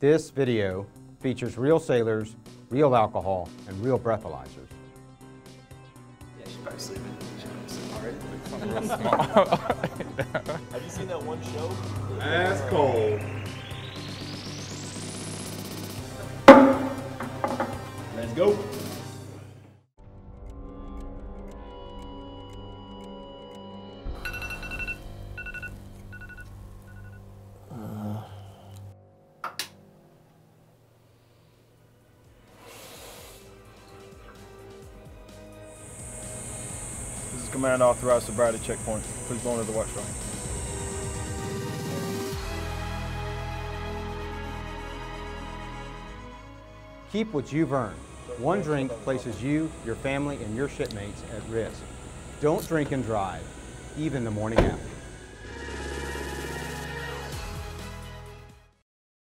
This video features real sailors, real alcohol, and real breathalyzers. Yeah, she's probably sleeping. She's probably sleeping already. Have you seen that one show? Ass cold. Let's go. Command Authorized Sobriety Checkpoint. Please go into the watch tower. Keep what you've earned. One drink places you, your family, and your shipmates at risk. Don't drink and drive, even the morning after.